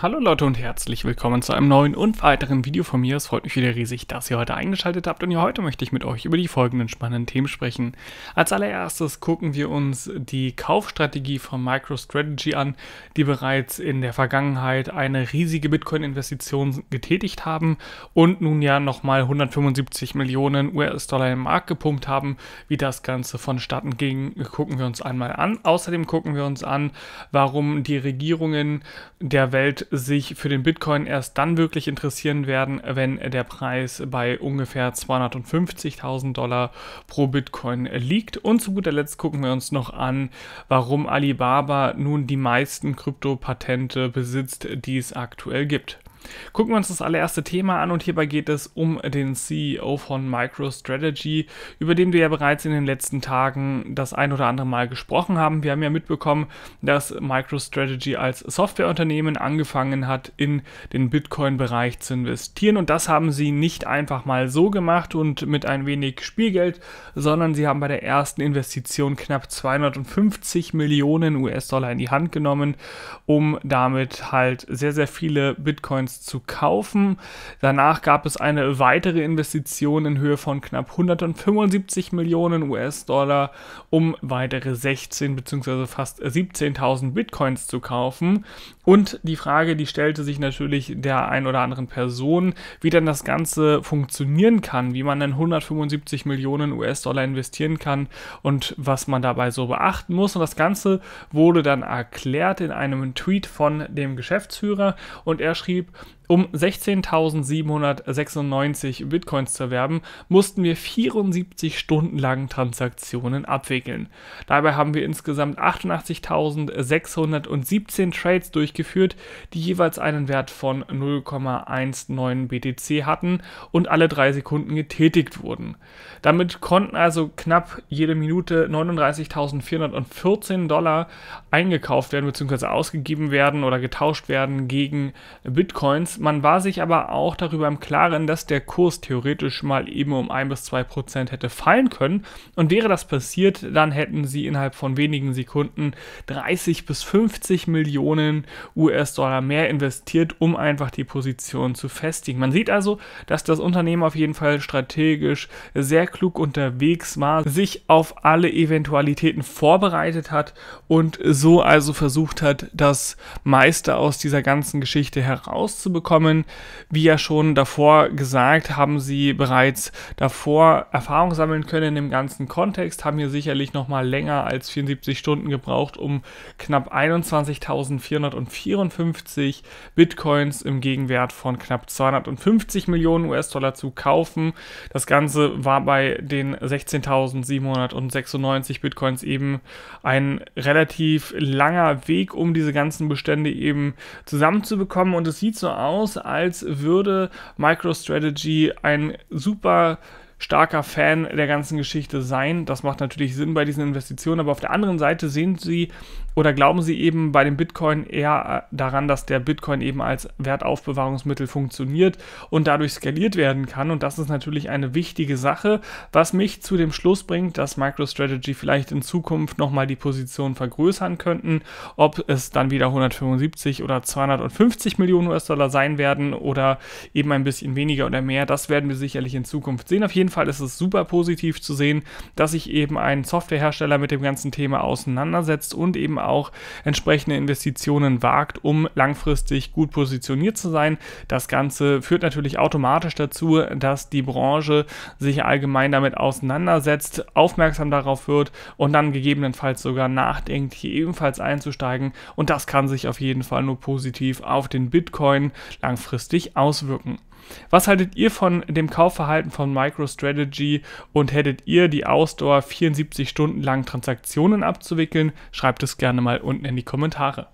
Hallo Leute und herzlich willkommen zu einem neuen und weiteren Video von mir. Es freut mich wieder riesig, dass ihr heute eingeschaltet habt und ja, heute möchte ich mit euch über die folgenden spannenden Themen sprechen. Als allererstes gucken wir uns die Kaufstrategie von MicroStrategy an, die bereits in der Vergangenheit eine riesige Bitcoin-Investition getätigt haben und nun ja nochmal 175 Millionen US-Dollar im Markt gepumpt haben. Wie das Ganze vonstatten ging, gucken wir uns einmal an. Außerdem gucken wir uns an, warum die Regierungen der Welt sich für den Bitcoin erst dann wirklich interessieren werden, wenn der Preis bei ungefähr 250.000 Dollar pro Bitcoin liegt. Und zu guter Letzt gucken wir uns noch an, warum Alibaba nun die meisten Kryptopatente besitzt, die es aktuell gibt. Gucken wir uns das allererste Thema an und hierbei geht es um den CEO von MicroStrategy, über den wir ja bereits in den letzten Tagen das ein oder andere Mal gesprochen haben. Wir haben ja mitbekommen, dass MicroStrategy als Softwareunternehmen angefangen hat, in den Bitcoin-Bereich zu investieren und das haben sie nicht einfach mal so gemacht und mit ein wenig Spielgeld, sondern sie haben bei der ersten Investition knapp 250 Millionen US-Dollar in die Hand genommen, um damit halt sehr, sehr viele Bitcoins zu kaufen. Danach gab es eine weitere Investition in Höhe von knapp 175 Millionen US-Dollar, um weitere 16 bzw. fast 17.000 Bitcoins zu kaufen. Und die Frage, die stellte sich natürlich der ein oder anderen Person, wie dann das Ganze funktionieren kann, wie man dann 175 Millionen US-Dollar investieren kann und was man dabei so beachten muss. Und das Ganze wurde dann erklärt in einem Tweet von dem Geschäftsführer und er schrieb, um 16.796 Bitcoins zu erwerben, mussten wir 74 Stunden lang Transaktionen abwickeln. Dabei haben wir insgesamt 88.617 Trades durchgeführt, die jeweils einen Wert von 0,19 BTC hatten und alle drei Sekunden getätigt wurden. Damit konnten also knapp jede Minute 39.414 Dollar eingekauft werden bzw. ausgegeben werden oder getauscht werden gegen Bitcoins man war sich aber auch darüber im Klaren, dass der Kurs theoretisch mal eben um 1 bis 2 Prozent hätte fallen können. Und wäre das passiert, dann hätten sie innerhalb von wenigen Sekunden 30 bis 50 Millionen US-Dollar mehr investiert, um einfach die Position zu festigen. Man sieht also, dass das Unternehmen auf jeden Fall strategisch sehr klug unterwegs war, sich auf alle Eventualitäten vorbereitet hat und so also versucht hat, das meiste aus dieser ganzen Geschichte herauszubekommen bekommen. Wie ja schon davor gesagt, haben sie bereits davor Erfahrung sammeln können in dem ganzen Kontext, haben hier sicherlich noch mal länger als 74 Stunden gebraucht, um knapp 21.454 Bitcoins im Gegenwert von knapp 250 Millionen US-Dollar zu kaufen. Das Ganze war bei den 16.796 Bitcoins eben ein relativ langer Weg, um diese ganzen Bestände eben zusammenzubekommen und es sieht so aus, aus, als würde MicroStrategy ein super starker Fan der ganzen Geschichte sein. Das macht natürlich Sinn bei diesen Investitionen, aber auf der anderen Seite sehen Sie oder glauben Sie eben bei dem Bitcoin eher äh, daran, dass der Bitcoin eben als Wertaufbewahrungsmittel funktioniert und dadurch skaliert werden kann? Und das ist natürlich eine wichtige Sache, was mich zu dem Schluss bringt, dass MicroStrategy vielleicht in Zukunft nochmal die Position vergrößern könnten. Ob es dann wieder 175 oder 250 Millionen US-Dollar sein werden oder eben ein bisschen weniger oder mehr, das werden wir sicherlich in Zukunft sehen. Auf jeden Fall ist es super positiv zu sehen, dass sich eben ein Softwarehersteller mit dem ganzen Thema auseinandersetzt und eben auch entsprechende Investitionen wagt, um langfristig gut positioniert zu sein. Das Ganze führt natürlich automatisch dazu, dass die Branche sich allgemein damit auseinandersetzt, aufmerksam darauf wird und dann gegebenenfalls sogar nachdenkt, hier ebenfalls einzusteigen. Und das kann sich auf jeden Fall nur positiv auf den Bitcoin langfristig auswirken. Was haltet ihr von dem Kaufverhalten von MicroStrategy und hättet ihr die Ausdauer, 74 Stunden lang Transaktionen abzuwickeln? Schreibt es gerne mal unten in die Kommentare.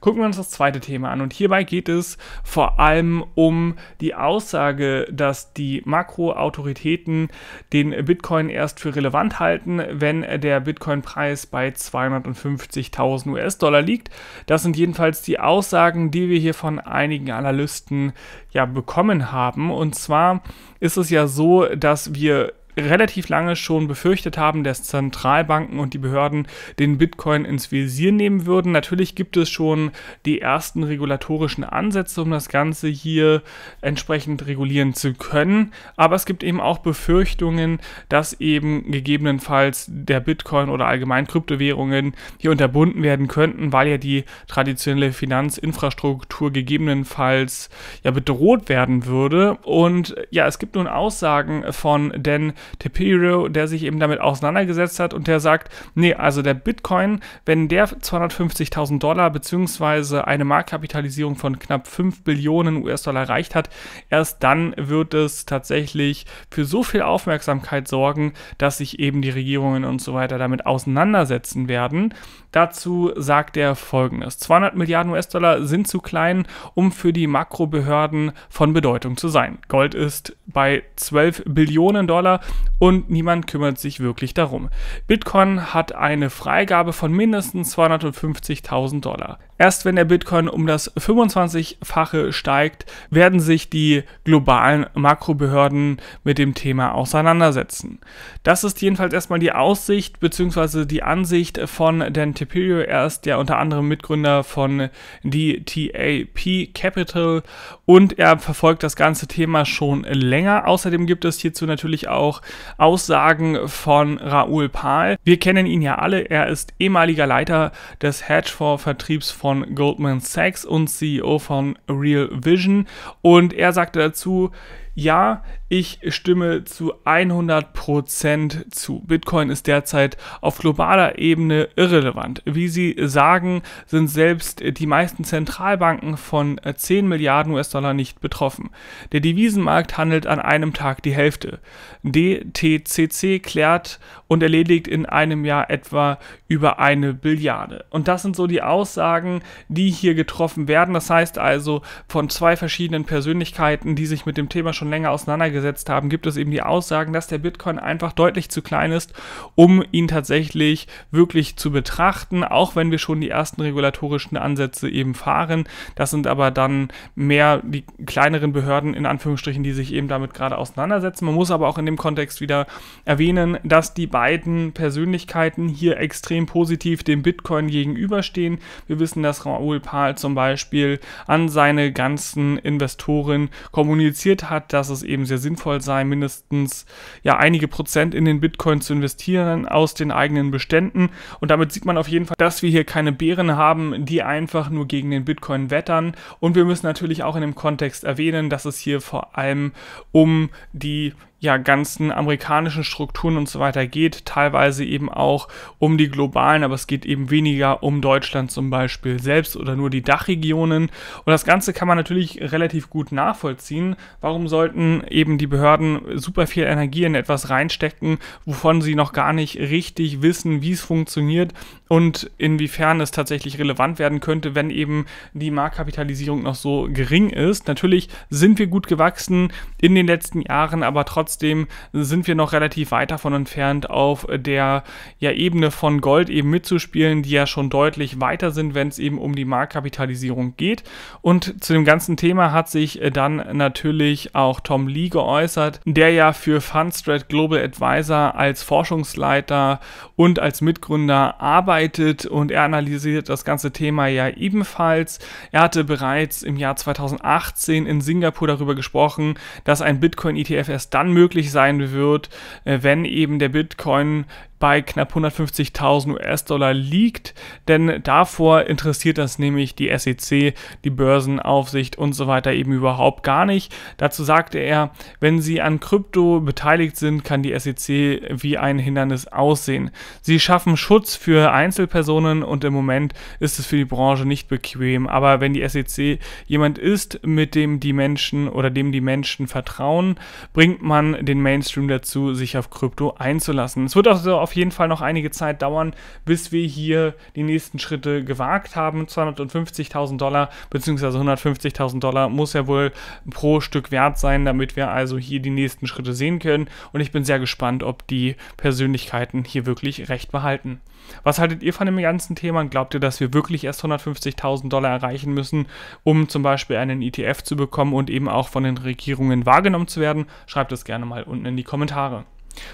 Gucken wir uns das zweite Thema an. Und hierbei geht es vor allem um die Aussage, dass die Makroautoritäten den Bitcoin erst für relevant halten, wenn der Bitcoin-Preis bei 250.000 US-Dollar liegt. Das sind jedenfalls die Aussagen, die wir hier von einigen Analysten ja bekommen haben. Und zwar ist es ja so, dass wir relativ lange schon befürchtet haben, dass Zentralbanken und die Behörden den Bitcoin ins Visier nehmen würden. Natürlich gibt es schon die ersten regulatorischen Ansätze, um das Ganze hier entsprechend regulieren zu können. Aber es gibt eben auch Befürchtungen, dass eben gegebenenfalls der Bitcoin oder allgemein Kryptowährungen hier unterbunden werden könnten, weil ja die traditionelle Finanzinfrastruktur gegebenenfalls ja bedroht werden würde. Und ja, es gibt nun Aussagen von Dan Tapiro, der sich eben damit auseinandergesetzt hat und der sagt, nee, also der Bitcoin, wenn der 250.000 Dollar beziehungsweise eine Marktkapitalisierung von knapp 5 Billionen US-Dollar erreicht hat, erst dann wird es tatsächlich für so viel Aufmerksamkeit sorgen, dass sich eben die Regierungen und so weiter damit auseinandersetzen werden. Dazu sagt er folgendes: 200 Milliarden US-Dollar sind zu klein, um für die Makrobehörden von Bedeutung zu sein. Gold ist bei 12 Billionen Dollar und niemand kümmert sich wirklich darum. Bitcoin hat eine Freigabe von mindestens 250.000 Dollar. Erst wenn der Bitcoin um das 25-fache steigt, werden sich die globalen Makrobehörden mit dem Thema auseinandersetzen. Das ist jedenfalls erstmal die Aussicht bzw. die Ansicht von Dan Tapiro. Er ist ja unter anderem Mitgründer von DTAP Capital und er verfolgt das ganze Thema schon länger. Außerdem gibt es hierzu natürlich auch Aussagen von Raoul Pal. Wir kennen ihn ja alle. Er ist ehemaliger Leiter des Hedgefonds-Vertriebs von Goldman Sachs und CEO von Real Vision. Und er sagte dazu, ja, ich stimme zu 100% zu. Bitcoin ist derzeit auf globaler Ebene irrelevant. Wie Sie sagen, sind selbst die meisten Zentralbanken von 10 Milliarden US-Dollar nicht betroffen. Der Devisenmarkt handelt an einem Tag die Hälfte. DTCC klärt und erledigt in einem Jahr etwa über eine Billiarde. Und das sind so die Aussagen, die hier getroffen werden. Das heißt also von zwei verschiedenen Persönlichkeiten, die sich mit dem Thema schon länger auseinandergesetzt haben, gibt es eben die Aussagen, dass der Bitcoin einfach deutlich zu klein ist, um ihn tatsächlich wirklich zu betrachten, auch wenn wir schon die ersten regulatorischen Ansätze eben fahren. Das sind aber dann mehr die kleineren Behörden in Anführungsstrichen, die sich eben damit gerade auseinandersetzen. Man muss aber auch in dem Kontext wieder erwähnen, dass die beiden Persönlichkeiten hier extrem positiv dem Bitcoin gegenüberstehen. Wir wissen, dass Raoul Pal zum Beispiel an seine ganzen Investoren kommuniziert hat, dass es eben sehr sinnvoll sein, mindestens ja einige Prozent in den Bitcoin zu investieren aus den eigenen Beständen. Und damit sieht man auf jeden Fall, dass wir hier keine Bären haben, die einfach nur gegen den Bitcoin wettern. Und wir müssen natürlich auch in dem Kontext erwähnen, dass es hier vor allem um die ja, ganzen amerikanischen Strukturen und so weiter geht, teilweise eben auch um die globalen, aber es geht eben weniger um Deutschland zum Beispiel selbst oder nur die Dachregionen. Und das Ganze kann man natürlich relativ gut nachvollziehen. Warum sollten eben die Behörden super viel Energie in etwas reinstecken, wovon sie noch gar nicht richtig wissen, wie es funktioniert und inwiefern es tatsächlich relevant werden könnte, wenn eben die Marktkapitalisierung noch so gering ist. Natürlich sind wir gut gewachsen in den letzten Jahren, aber trotzdem sind wir noch relativ weit davon entfernt, auf der ja, Ebene von Gold eben mitzuspielen, die ja schon deutlich weiter sind, wenn es eben um die Marktkapitalisierung geht. Und zu dem ganzen Thema hat sich äh, dann natürlich auch Tom Lee geäußert, der ja für Fundstrat Global Advisor als Forschungsleiter und als Mitgründer arbeitet und er analysiert das ganze Thema ja ebenfalls. Er hatte bereits im Jahr 2018 in Singapur darüber gesprochen, dass ein Bitcoin-ETF erst dann möglich möglich sein wird, äh, wenn eben der Bitcoin bei knapp 150.000 US-Dollar liegt, denn davor interessiert das nämlich die SEC, die Börsenaufsicht und so weiter eben überhaupt gar nicht. Dazu sagte er, wenn Sie an Krypto beteiligt sind, kann die SEC wie ein Hindernis aussehen. Sie schaffen Schutz für Einzelpersonen und im Moment ist es für die Branche nicht bequem, aber wenn die SEC jemand ist, mit dem die Menschen oder dem die Menschen vertrauen, bringt man den Mainstream dazu, sich auf Krypto einzulassen. Es wird also auf jeden Fall noch einige Zeit dauern, bis wir hier die nächsten Schritte gewagt haben. 250.000 Dollar bzw. 150.000 Dollar muss ja wohl pro Stück wert sein, damit wir also hier die nächsten Schritte sehen können. Und ich bin sehr gespannt, ob die Persönlichkeiten hier wirklich recht behalten. Was haltet ihr von dem ganzen Thema glaubt ihr, dass wir wirklich erst 150.000 Dollar erreichen müssen, um zum Beispiel einen ETF zu bekommen und eben auch von den Regierungen wahrgenommen zu werden? Schreibt es gerne mal unten in die Kommentare.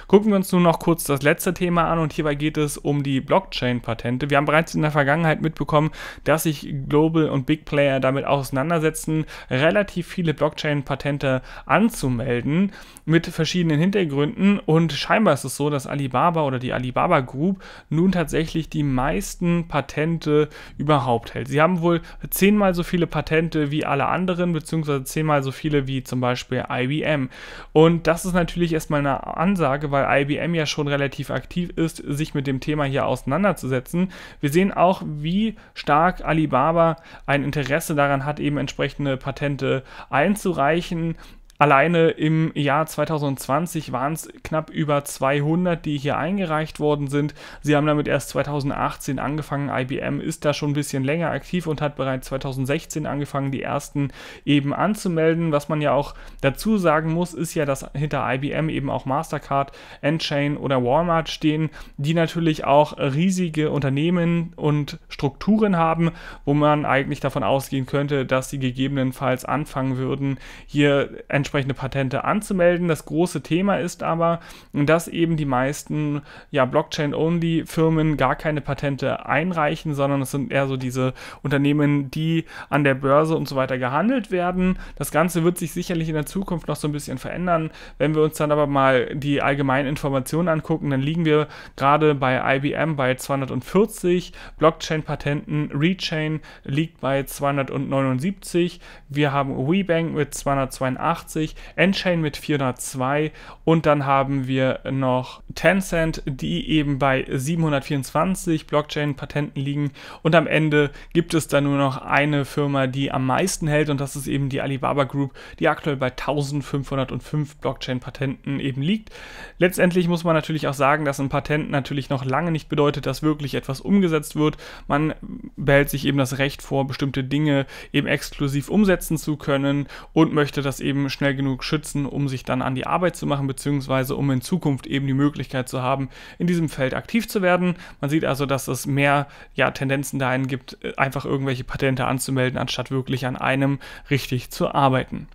Gucken wir uns nun noch kurz das letzte Thema an und hierbei geht es um die Blockchain-Patente. Wir haben bereits in der Vergangenheit mitbekommen, dass sich Global und Big Player damit auseinandersetzen, relativ viele Blockchain-Patente anzumelden mit verschiedenen Hintergründen und scheinbar ist es so, dass Alibaba oder die Alibaba Group nun tatsächlich die meisten Patente überhaupt hält. Sie haben wohl zehnmal so viele Patente wie alle anderen, beziehungsweise zehnmal so viele wie zum Beispiel IBM. Und das ist natürlich erstmal eine Ansage, weil IBM ja schon relativ aktiv ist, sich mit dem Thema hier auseinanderzusetzen. Wir sehen auch, wie stark Alibaba ein Interesse daran hat, eben entsprechende Patente einzureichen. Alleine im Jahr 2020 waren es knapp über 200, die hier eingereicht worden sind. Sie haben damit erst 2018 angefangen. IBM ist da schon ein bisschen länger aktiv und hat bereits 2016 angefangen, die ersten eben anzumelden. Was man ja auch dazu sagen muss, ist ja, dass hinter IBM eben auch Mastercard, Enchain oder Walmart stehen, die natürlich auch riesige Unternehmen und Strukturen haben, wo man eigentlich davon ausgehen könnte, dass sie gegebenenfalls anfangen würden, hier entsprechend entsprechende Patente anzumelden. Das große Thema ist aber, dass eben die meisten ja, Blockchain-Only-Firmen gar keine Patente einreichen, sondern es sind eher so diese Unternehmen, die an der Börse und so weiter gehandelt werden. Das Ganze wird sich sicherlich in der Zukunft noch so ein bisschen verändern. Wenn wir uns dann aber mal die allgemeinen Informationen angucken, dann liegen wir gerade bei IBM bei 240 Blockchain-Patenten. Rechain liegt bei 279. Wir haben WeBank mit 282 480, Enchain mit 402 und dann haben wir noch Tencent, die eben bei 724 Blockchain-Patenten liegen und am Ende gibt es dann nur noch eine Firma, die am meisten hält und das ist eben die Alibaba Group, die aktuell bei 1505 Blockchain-Patenten eben liegt. Letztendlich muss man natürlich auch sagen, dass ein Patent natürlich noch lange nicht bedeutet, dass wirklich etwas umgesetzt wird. Man behält sich eben das Recht vor, bestimmte Dinge eben exklusiv umsetzen zu können und möchte das eben schnell schnell genug schützen, um sich dann an die Arbeit zu machen, beziehungsweise um in Zukunft eben die Möglichkeit zu haben, in diesem Feld aktiv zu werden. Man sieht also, dass es mehr ja, Tendenzen dahin gibt, einfach irgendwelche Patente anzumelden, anstatt wirklich an einem richtig zu arbeiten.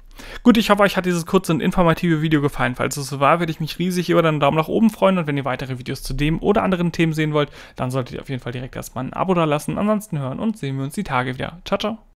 Gut, ich hoffe, euch hat dieses kurze und informative Video gefallen. Falls es so war, würde ich mich riesig über einen Daumen nach oben freuen und wenn ihr weitere Videos zu dem oder anderen Themen sehen wollt, dann solltet ihr auf jeden Fall direkt erstmal ein Abo da lassen. Ansonsten hören und sehen wir uns die Tage wieder. Ciao, ciao.